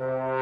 you